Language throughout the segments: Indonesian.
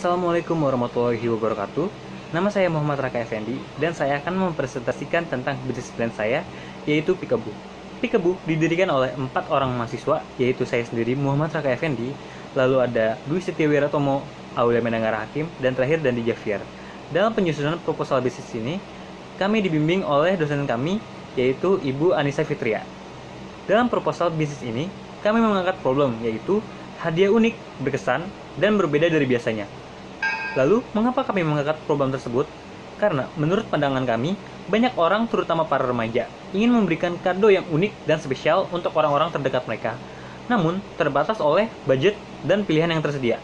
Assalamualaikum warahmatullahi wabarakatuh. Nama saya Muhammad Raka Effendi dan saya akan mempresentasikan tentang bisnis plan saya yaitu Pikabu. Pikabu didirikan oleh empat orang mahasiswa yaitu saya sendiri Muhammad Raka Effendi, lalu ada Dwi Setiawira Tomo, Aulia Menangara Hakim, dan terakhir Dandi Javier. Dalam penyusunan proposal bisnis ini, kami dibimbing oleh dosen kami yaitu Ibu Anissa Fitria. Dalam proposal bisnis ini, kami mengangkat problem yaitu hadiah unik, berkesan, dan berbeda dari biasanya. Lalu, mengapa kami mengangkat problem tersebut? Karena menurut pandangan kami, banyak orang, terutama para remaja, ingin memberikan kado yang unik dan spesial untuk orang-orang terdekat mereka. Namun, terbatas oleh budget dan pilihan yang tersedia.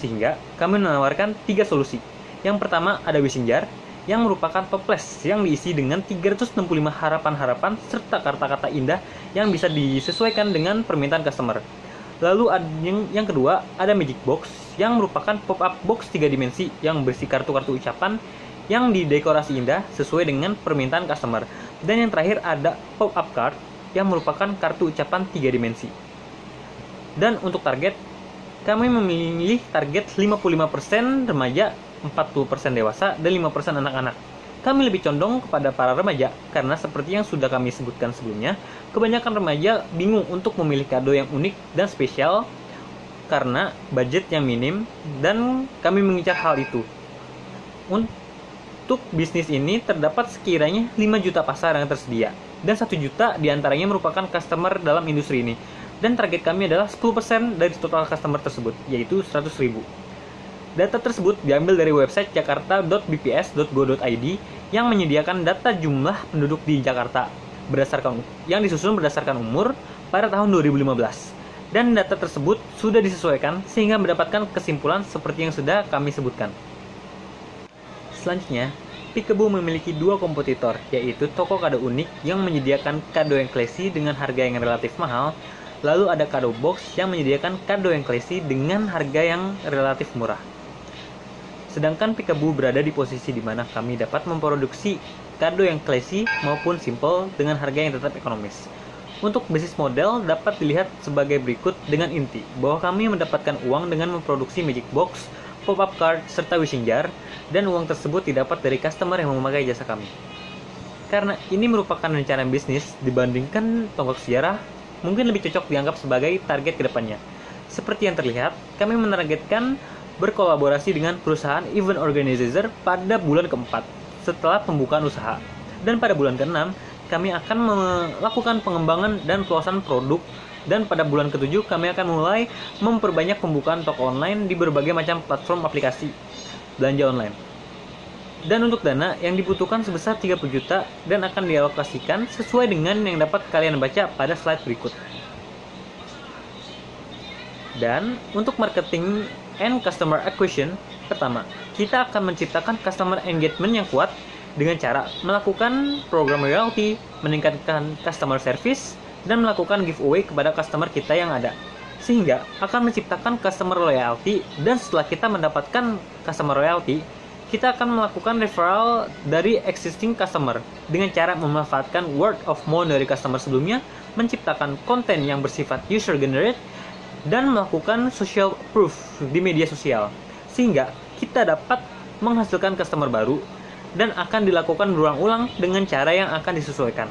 Sehingga, kami menawarkan tiga solusi. Yang pertama ada wishing jar, yang merupakan toples yang diisi dengan 365 harapan-harapan serta kata-kata indah yang bisa disesuaikan dengan permintaan customer. Lalu yang kedua ada Magic Box yang merupakan pop-up box tiga dimensi yang berisi kartu-kartu ucapan yang didekorasi indah sesuai dengan permintaan customer. Dan yang terakhir ada pop-up card yang merupakan kartu ucapan tiga dimensi. Dan untuk target, kami memilih target 55% remaja, 40% dewasa, dan 5% anak-anak. Kami lebih condong kepada para remaja karena seperti yang sudah kami sebutkan sebelumnya, kebanyakan remaja bingung untuk memilih kado yang unik dan spesial karena budget yang minim dan kami mengincar hal itu. Untuk bisnis ini terdapat sekiranya 5 juta pasar yang tersedia dan 1 juta di antaranya merupakan customer dalam industri ini. Dan target kami adalah 10% dari total customer tersebut, yaitu 100 ribu. Data tersebut diambil dari website jakarta.bps.go.id yang menyediakan data jumlah penduduk di Jakarta berdasarkan yang disusun berdasarkan umur pada tahun 2015. Dan data tersebut sudah disesuaikan sehingga mendapatkan kesimpulan seperti yang sudah kami sebutkan. Selanjutnya, Peekaboo memiliki dua kompetitor, yaitu toko kado unik yang menyediakan kado yang classy dengan harga yang relatif mahal, lalu ada kado box yang menyediakan kado yang classy dengan harga yang relatif murah. Sedangkan Peekaboo berada di posisi di mana kami dapat memproduksi kado yang classy maupun simple dengan harga yang tetap ekonomis. Untuk bisnis model dapat dilihat sebagai berikut dengan inti bahwa kami mendapatkan uang dengan memproduksi magic box, pop-up card, serta wishing jar, dan uang tersebut didapat dari customer yang memakai jasa kami. Karena ini merupakan rencana bisnis dibandingkan tonggak sejarah, mungkin lebih cocok dianggap sebagai target ke depannya. Seperti yang terlihat, kami menargetkan berkolaborasi dengan perusahaan event organizer pada bulan keempat setelah pembukaan usaha. Dan pada bulan keenam, kami akan melakukan pengembangan dan peluasan produk dan pada bulan ketujuh kami akan mulai memperbanyak pembukaan toko online di berbagai macam platform aplikasi belanja online. Dan untuk dana yang dibutuhkan sebesar 30 juta dan akan dialokasikan sesuai dengan yang dapat kalian baca pada slide berikut. Dan untuk marketing and customer acquisition, pertama, kita akan menciptakan customer engagement yang kuat dengan cara melakukan program loyalty, meningkatkan customer service, dan melakukan giveaway kepada customer kita yang ada. Sehingga akan menciptakan customer loyalty dan setelah kita mendapatkan customer loyalty, kita akan melakukan referral dari existing customer dengan cara memanfaatkan word of mouth dari customer sebelumnya, menciptakan konten yang bersifat user generated dan melakukan social proof di media sosial sehingga kita dapat menghasilkan customer baru dan akan dilakukan berulang-ulang dengan cara yang akan disesuaikan.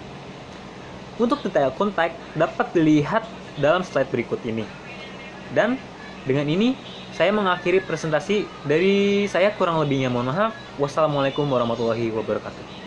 Untuk detail kontak dapat dilihat dalam slide berikut ini. Dan dengan ini saya mengakhiri presentasi dari saya kurang lebihnya mohon maaf. Wassalamualaikum warahmatullahi wabarakatuh.